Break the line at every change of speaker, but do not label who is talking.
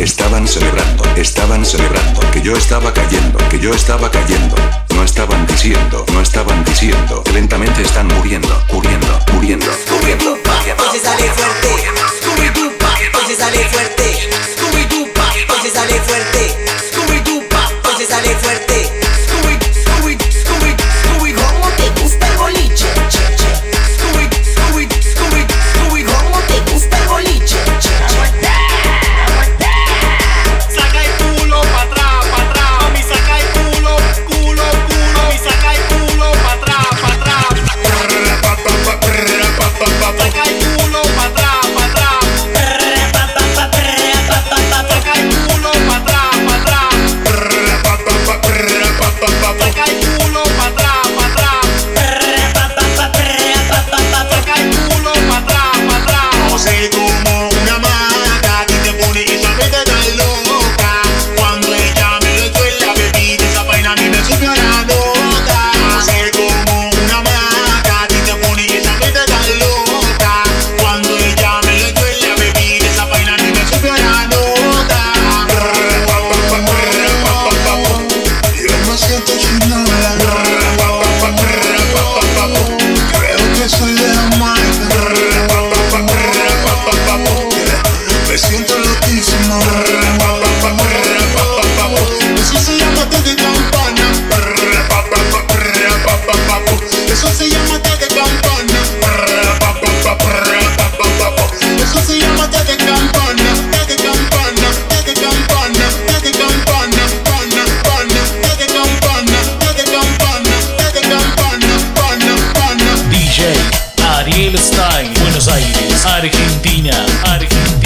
Estaban celebrando, estaban celebrando que yo estaba cayendo, que yo estaba cayendo. No estaban diciendo, no estaban diciendo. Lentamente están muriendo, muriendo, muriendo, muriendo.
muriendo. Gales time, Buenos Aires, Argentina, Argentina.